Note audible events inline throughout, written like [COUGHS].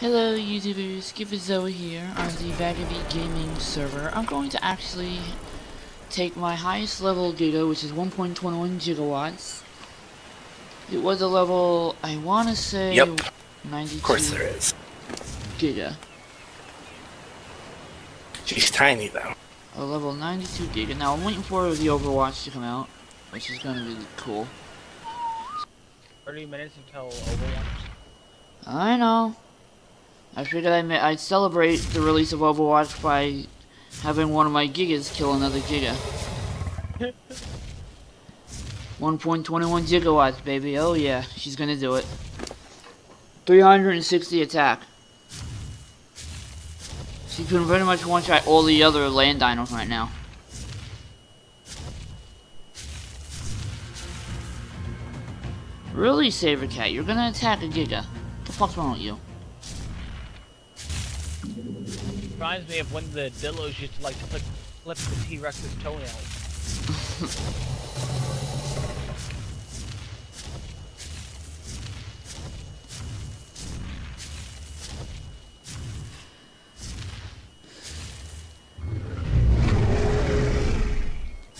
Hello YouTubers, Scipizoa here on the Vagabee Gaming server. I'm going to actually take my highest level Giga, which is 1.21 gigawatts. It was a level, I want to say, Yep. 92 Of course there is. Giga. She's tiny though. A level 92 Giga. Now I'm waiting for the Overwatch to come out, which is going to be cool. 30 minutes until Overwatch. I know. I figured I'd, I'd celebrate the release of Overwatch by having one of my gigas kill another giga. [LAUGHS] 1.21 gigawatts, baby. Oh yeah, she's gonna do it. 360 attack. She can pretty much one-shot all the other land dinos right now. Really, Saber Cat, you're gonna attack a giga. What the fuck's wrong with you? Reminds me of when the Dillos used to like to flip, flip the T-Rex's toenails.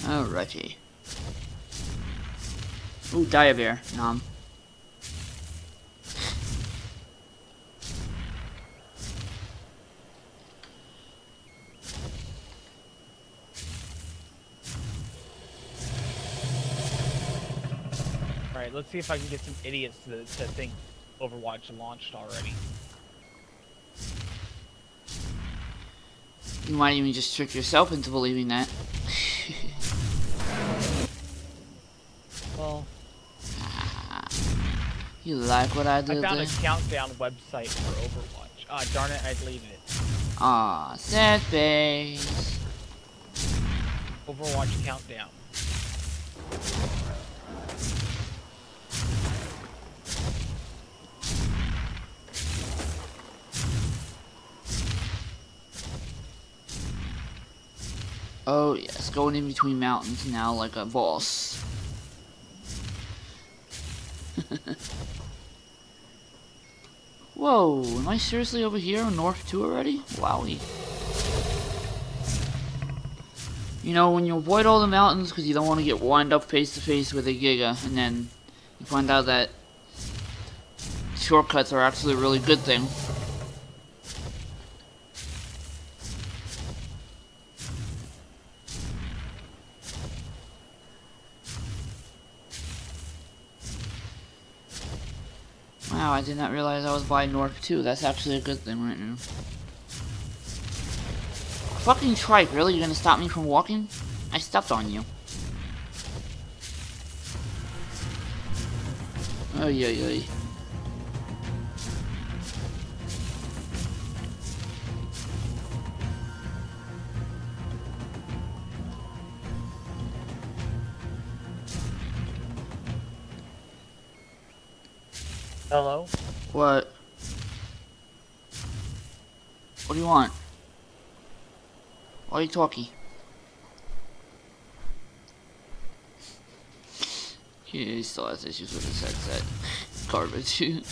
Alrighty. Ooh, Dire Bear. Nom. Alright, let's see if I can get some idiots to, to think Overwatch launched already. You might even just trick yourself into believing that. [LAUGHS] Well, [LAUGHS] you like what I I did found there? a countdown website for Overwatch. Ah, darn it, I'd leave it. Aw, sad face. Overwatch countdown. Oh yes, going in between mountains now like a boss. [LAUGHS] Whoa, am I seriously over here on North 2 already? Wowie. You know, when you avoid all the mountains because you don't want to get wind up face to face with a Giga, and then you find out that shortcuts are actually a really good thing. Wow, I did not realize I was by North too. That's actually a good thing right now. Fucking trike, really? You're gonna stop me from walking? I stepped on you. Oh, yeah, yeah. Hello? What? What do you want? Why are you talking? He still has issues with his headset. Garbage. [LAUGHS]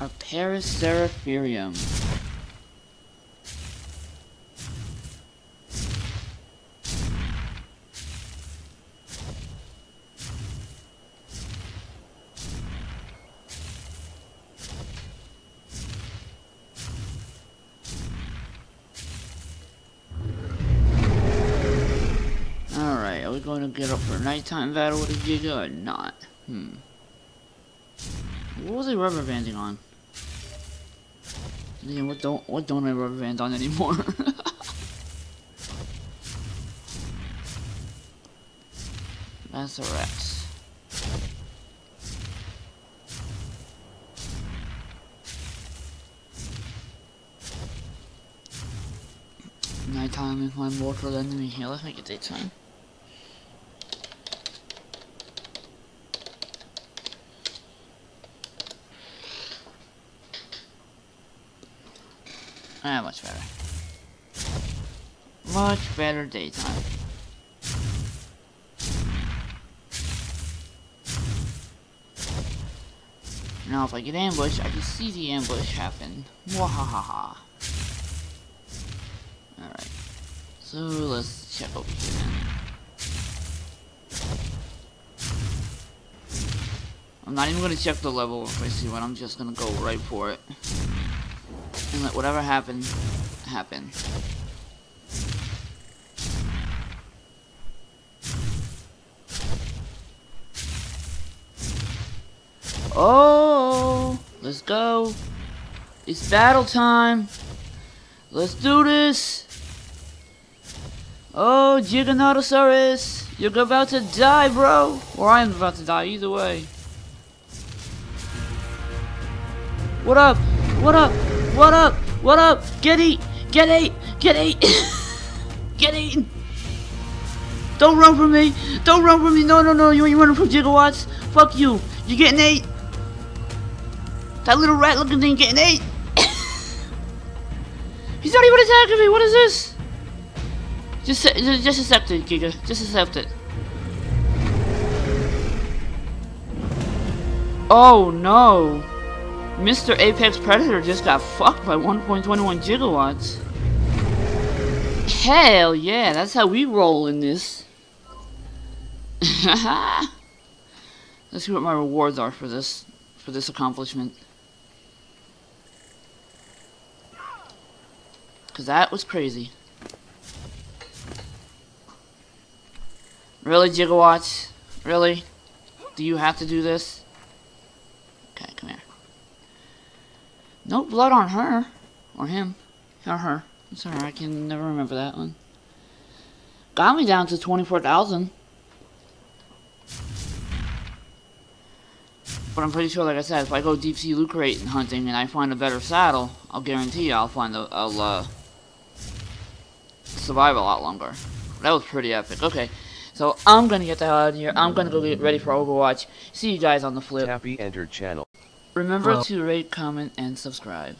A Paris Alright, are we going to get up for a nighttime battle with a Giga or not? Hmm. What was I rubber banding on? Yeah, what don't what don't I rubber band on anymore? That's a Rex. Nighttime is my mortal enemy. Here, let's make it daytime. Ah, much better. Much better daytime. Now if I get ambushed, I can see the ambush happen. Wahahaha. Alright. So let's check over here then. I'm not even gonna check the level if I see one, I'm just gonna go right for it. And let whatever happen, happen. Oh, let's go. It's battle time. Let's do this. Oh, Giganotosaurus, you're about to die, bro. Or I'm about to die, either way. What up? What up? What up? What up? Get eight! Get eight! Get eight! [COUGHS] Get eight! Don't run from me! Don't run from me! No, no, no! You ain't running from Gigawatts! Fuck you! You're getting eight! That little rat looking thing getting eight! [COUGHS] He's not even attacking me! What is this? Just, just, just accept it, Giga. Just accept it. Oh no! Mr. Apex Predator just got fucked by 1.21 gigawatts. Hell yeah, that's how we roll in this. [LAUGHS] Let's see what my rewards are for this for this accomplishment. Cause that was crazy. Really, gigawatts? Really? Do you have to do this? Okay, come here. No blood on her. Or him. Or her. It's. I can never remember that one. Got me down to 24,000. But I'm pretty sure, like I said, if I go deep sea loot crate hunting and I find a better saddle, I'll guarantee you I'll find a, I'll, uh, survive a lot longer. That was pretty epic. Okay, so I'm gonna get the hell out of here. I'm gonna go get ready for Overwatch. See you guys on the flip. Happy Enter channel. Remember Well- to rate, comment, and subscribe.